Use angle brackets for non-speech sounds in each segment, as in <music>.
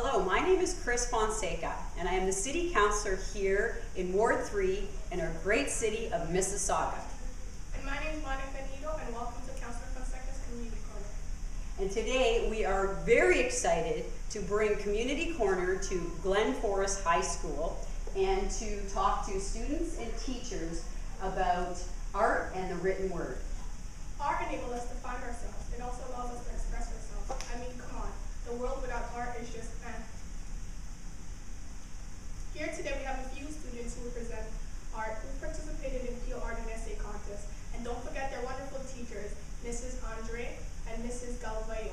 Hello, my name is Chris Fonseca, and I am the City Councilor here in Ward 3 in our great city of Mississauga. And my name is Monica Nito, and welcome to Councilor Fonseca's Community Corner. And today we are very excited to bring Community Corner to Glenforest High School and to talk to students and teachers about art and the written word. Art enables us to find ourselves. It also allows us to express ourselves. I mean, come on. The world without art is just eh. Here today we have a few students who present art who participated in Peel Art and Essay Contest. And don't forget their wonderful teachers, Mrs. Andre and Mrs. Galvayo.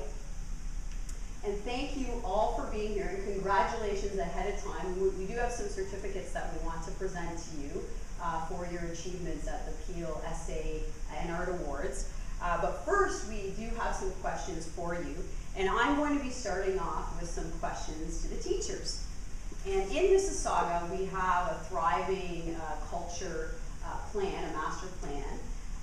And thank you all for being here and congratulations ahead of time. We, we do have some certificates that we want to present to you uh, for your achievements at the Peel Essay and Art Awards. Uh, but first, we do have some questions for you. And I'm going to be starting off with some questions to the teachers. And in Mississauga, we have a thriving uh, culture uh, plan, a master plan.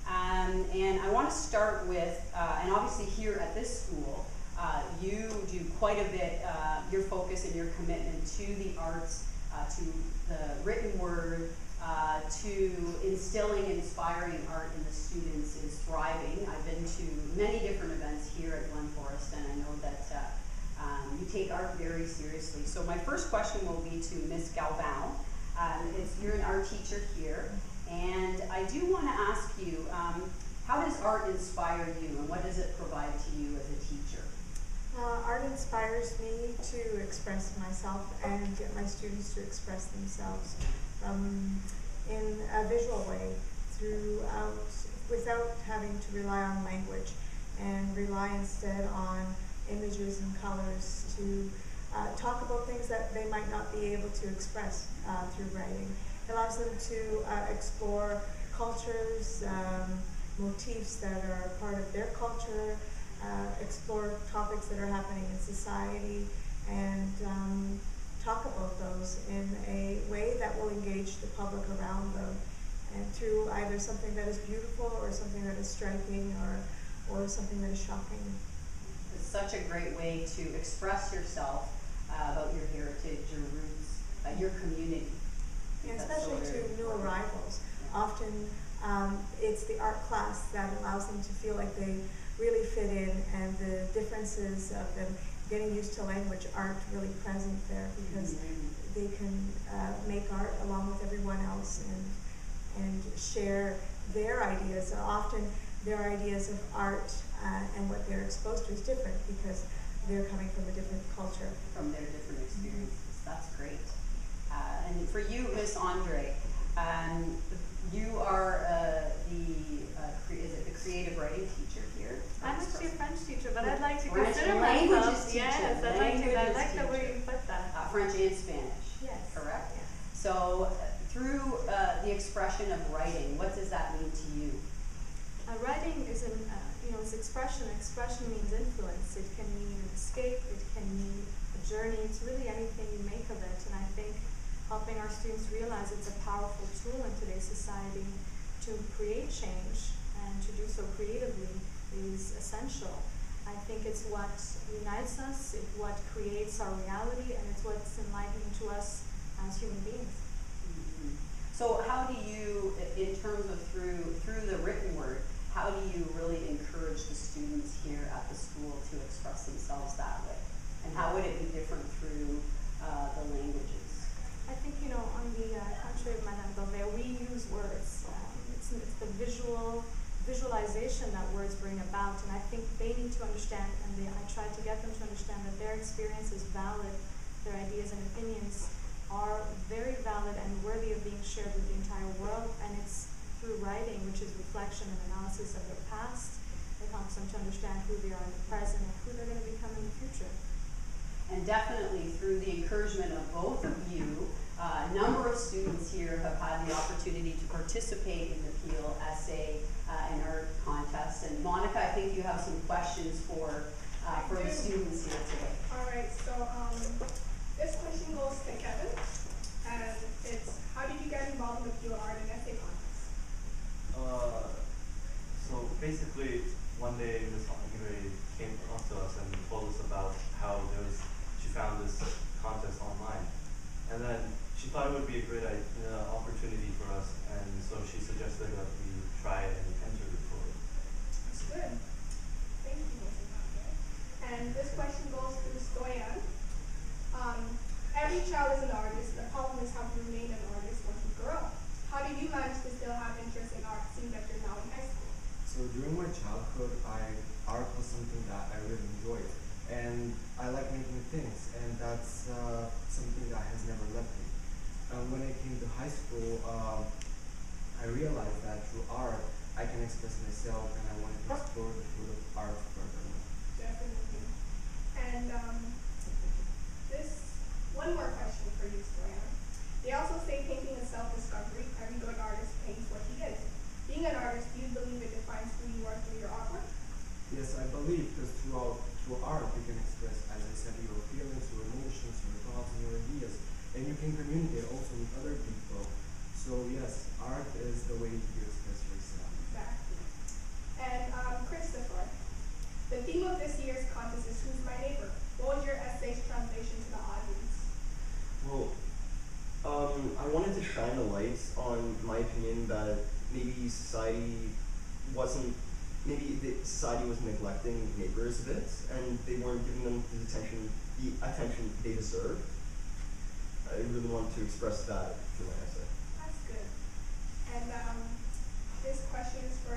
Um, and I want to start with, uh, and obviously here at this school, uh, you do quite a bit, uh, your focus and your commitment to the arts, uh, to the written word, uh, to instilling inspiring art in the students is thriving. I've been to many different events here at Glenforest, and I know that uh, um, you take art very seriously. So my first question will be to Miss Galvão. Um, you're an art teacher here, and I do want to ask you, um, how does art inspire you, and what does it provide to you as a teacher? Uh, art inspires me to express myself and get my students to express themselves um, in a visual way throughout, without having to rely on language and rely instead on images and colors to uh, talk about things that they might not be able to express uh, through writing. It allows them to uh, explore cultures, um, motifs that are part of their culture, uh, explore topics that are happening in society, and um, talk about those in a way that will engage the public around them, and through either something that is beautiful or something that is striking or or something that is shocking. It's such a great way to express yourself uh, about your heritage, your roots, uh, your community. And especially to new arrivals. Often um, it's the art class that allows them to feel like they really fit in, and the differences of them getting used to language aren't really present there because Mhm. they can uh, make art along with everyone else and and share their ideas. Often their ideas of art uh, and what they're exposed to is different because they're coming from a different culture. from their different experiences. That's great. Uh, and for you, Miss Andre, um, you are uh, the cre- is it the creative writing teacher here? I'm actually a French teacher, but I'd like to French consider languages myself. teacher, Yes, I'd like to. I languages like the way teacher. you put that. uh, French and Spanish. Yes. Correct. Yes. So uh, through uh, the expression of writing, what does that mean to you? Uh, writing is an, uh, you know, it's expression. Expression means influence. It can mean an escape. It can mean a journey. It's really anything you make of it. And I think helping our students realize it's a powerful tool in today's society to create change and to do so creatively is essential. I think it's what unites us, it's what creates our reality, and it's what's enlightening to us as human beings. Mhm. So how do you, in terms of through through the written word, how do you really encourage the students here at the school to express themselves that way? And how would it be different through uh, the languages? I think, you know, on the uh, contrary of Madame Beauvais, we use words. Um, it's, it's the visual visualization that words bring about, and I think they need to understand, and they, I try to get them to understand that their experience is valid, their ideas and opinions are very valid and worthy of being shared with the entire world, and it's through writing, which is reflection and analysis of their past, that helps them to understand who they are in the present and who they're going to become in the future. And definitely through the encouragement of both of you, uh, a number of students here have had the opportunity to participate in the Peel Essay uh, and Art Contest. And Monica, I think you have some questions for, uh, for the students here today. All right, so um, this question goes to Kevin, and it's how did you get involved in the Peel Art and Essay Contest? Uh, so basically, one day Ms. Andre came up to us and told us about how there was she found this contest online, and then she thought it would be a great i- uh, opportunity for us, and so she suggested that we try and enter the it. That's good. Thank you, Mrs. Andre. And this question goes to Stoyan. Um, every child is an artist. The problem is how to remain an artist once you grow up. How did you manage to still have interest in art, seeing that you're now in high school? So during my childhood, I art was something that I really enjoyed, and I like making things, and that's uh, something that has never left me. And when I came to high school, um, I realized that through art, I can express myself, and I wanted to explore the field of art further. Definitely. And um, this one more question for you, Stoyan. They also say painting is self-discovery. Every good artist paints what he is. Being an artist, do you believe it defines who you are through your artwork? Yes, I believe because throughout through art you can express, as I said, your feelings, your emotions, your thoughts, and your ideas, and you can communicate also with other people. So yes, art is the way to express yourself. Exactly. And um, Christopher, the theme of this year's contest is Who's My Neighbor? What was your essay's translation to the audience? Well, um, I wanted to shine the light on my opinion that maybe society wasn't, maybe the society was neglecting neighbors a bit, and they weren't giving them the attention, the attention they deserve. I really wanted to express that through my essay. That's good. And um, this question is for.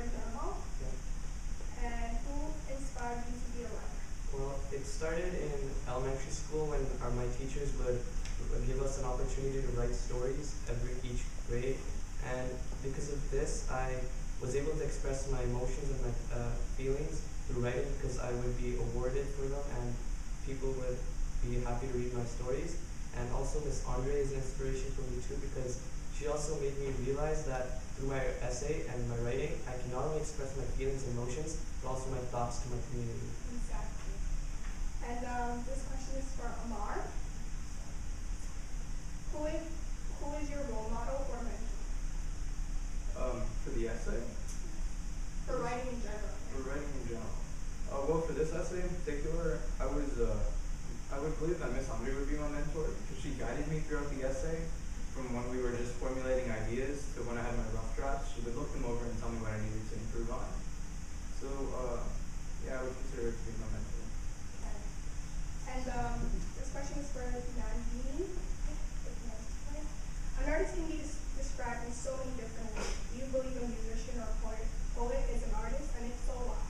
And who inspired you to be a writer? Well, it started in elementary school when our, my teachers would, would give us an opportunity to write stories every each grade, and because of this, I was able to express my emotions and my uh, feelings through writing because I would be awarded for them, and people would be happy to read my stories. And also, Miss Andre is an inspiration for me too because she also made me realize that through my essay and my writing, I can not only express my feelings and emotions, but also my thoughts to my community. And um, this question is for Amar. Who is, who is your role model or mentor? Um, for the essay, For writing in general. for writing in general. Uh, well, for this essay in particular, I was, uh, I would believe that Miss Andre would be my mentor because she guided me throughout the essay from when we were just formulating ideas to when I had my rough drafts. She would look them over and tell me what I needed to improve on. So, uh, yeah, I would consider her to be my mentor. And um, this question is for Nandini. An artist can be described in so many different ways. Do you believe a musician or poet, poet is an artist, and if so, why?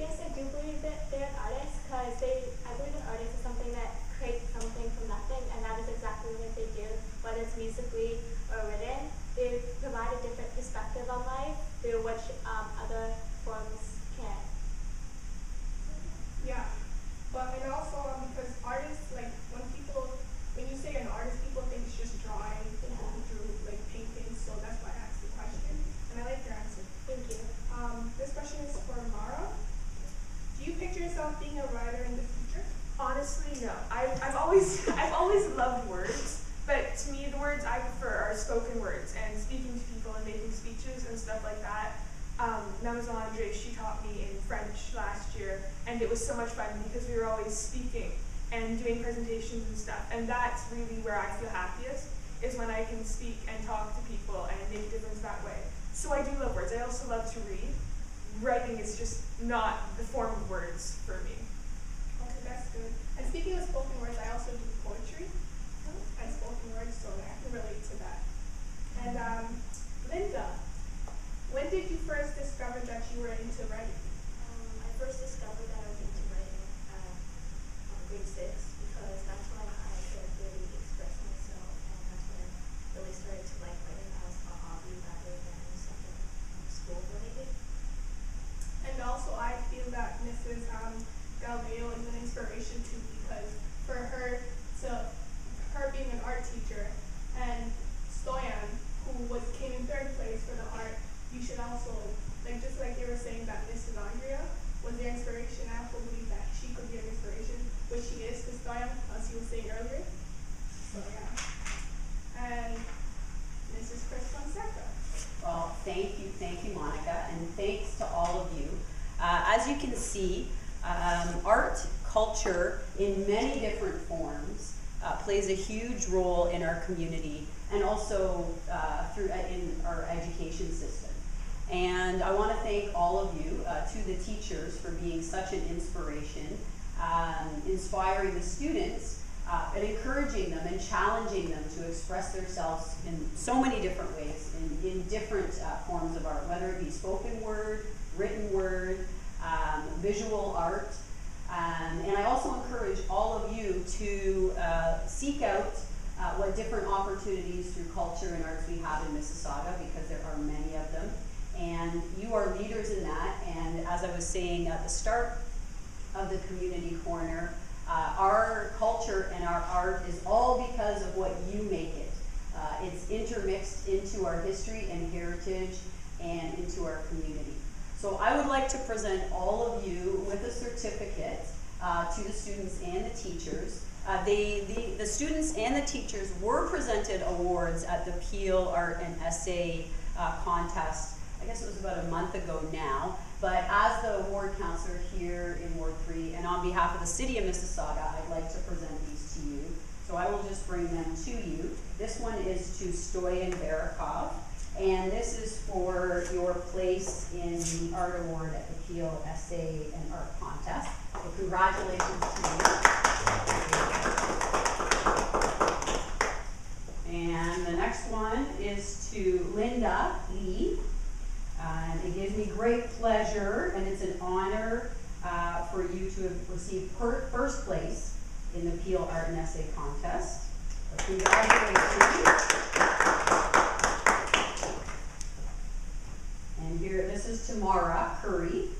Yes, I do believe that they're an artist because they, I believe an artist is something that creates something from nothing, and that is exactly what they do, whether it's musically or written. They provide a different perspective on life through which um, other forms can't. Yeah, but and also um, because artists like when people when you say an artist, people think it's just drawing, people who drew like paintings. So that's why I asked the question, and I like your answer. Thank you. Um, this question is for Mara. Do you being a writer in the future? Honestly, no. I, I've always <laughs> I've always loved words, but to me, the words I prefer are spoken words and speaking to people and making speeches and stuff like that. Um, Mademoiselle Andre, she taught me in French last year, and it was so much fun because we were always speaking and doing presentations and stuff. And that's really where I feel happiest is when I can speak and talk to people and make a difference that way. So I do love words. I also love to read. Writing is just not the form of words for me. Okay, that's good. And speaking of spoken words, I also do poetry and spoken words, so I can relate to that. And um, Linda, when did you first discover that you were into writing? Um, I first discovered that I was into writing at um, grade six because that's when I could really express myself and that's when I really started to like writing as a hobby rather than something um, school related. And also, I feel that Mrs. Um, Galveo is an inspiration too because for her to, her being an art teacher and Stoyan, who was came in third place for the art, you should also, like just like they were saying that Mrs. Andrea was their inspiration, I also believe that she could be an inspiration, which she is to Stoyan, as you were saying earlier. So yeah. And Mrs. Chris Fonseca. Well, thank you, Monica, and thanks to all of you. Uh, as you can see, um, art, culture in many different forms uh, plays a huge role in our community and also uh, through uh, in our education system. And I want to thank all of you, uh, to the teachers, for being such an inspiration, um, inspiring the students, uh, and encouraging them and challenging them to express themselves in so many different ways, in, in different uh, forms of art, whether it be spoken word, written word, um, visual art. Um, and I also encourage all of you to uh, seek out uh, what different opportunities through culture and arts we have in Mississauga because there are many of them. And you are leaders in that. And as I was saying at the start of the community corner, uh, our culture and our art is all because of what you make it. Uh, it's intermixed into our history and heritage and into our community. So I would like to present all of you with a certificate uh, to the students and the teachers. Uh, they, the, the students and the teachers were presented awards at the Peel Art and Essay uh, Contest. I guess it was about a month ago now. But as the counselor here in Ward 3, and on behalf of the City of Mississauga, I'd like to present these to you. So I will just bring them to you. This one is to Stoyan Barakov. And this is for your place in the art award at the Peel Essay and Art Contest. So congratulations to you. And the next one is to Linda Lee. And it gives me great pleasure and it's an honor uh, for you to have received first place in the Peel Art and Essay Contest. Congratulations. And here, this is Tamara Curry,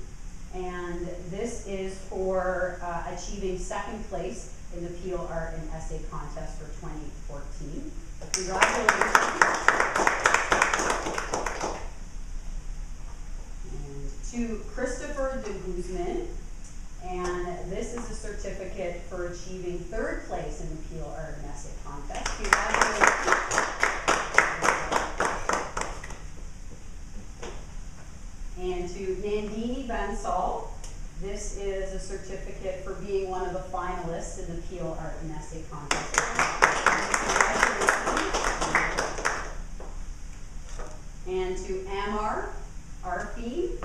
and this is for uh, achieving second place in the Peel Art and Essay Contest for 2014. So Congratulations. And to Christopher de Guzman, and this is a achieving third place in the Peel Art and Essay Contest. And to Nandini Bansal, this is a certificate for being one of the finalists in the Peel Art and Essay Contest. And to Amar Arfi,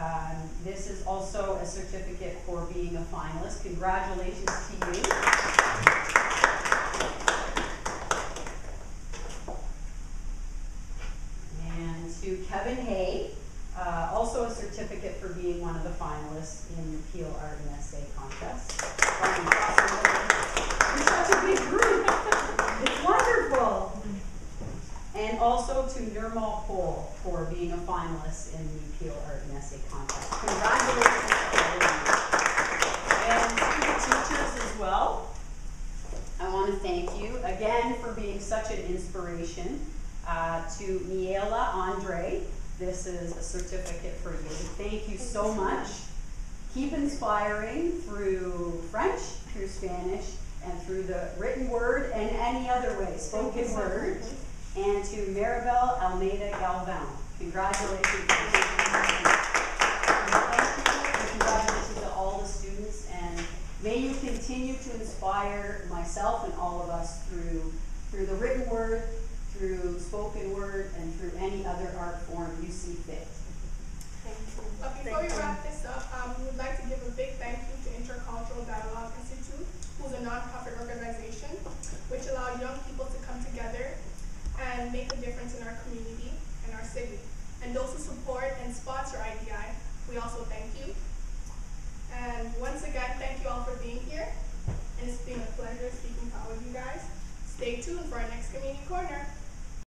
um, this is also a certificate for being a finalist. Congratulations to you. And to Kevin Hay, uh, also a certificate for being one of the finalists in the Peel Art and Essay Contest. You're such a big group. It's wonderful. And also to Nirmal Pol for being a finalist in the Peel Art and Essay Contest. Congratulations to all of you. And to the teachers as well. I want to thank you again for being such an inspiration. Uh, to Miela Andre, this is a certificate for you. Thank you so much. Keep inspiring through French, through Spanish, and through the written word and any other way, spoken word. And to Maribel Almeida Galvan, congratulations. And thank you, and congratulations to all the students, and may you continue to inspire myself and all of us through, through the written word, through spoken word, and through any other art form you see fit. Uh, before we wrap this up, um, we would like to give a big thank you to Intercultural Dialogue Institute, who's a nonprofit organization which allows young people to come together and make a difference in our community and our city. And those who support and sponsor IDI, we also thank you. And once again, thank you all for being here. And it's been a pleasure speaking to all of you guys. Stay tuned for our next community corner.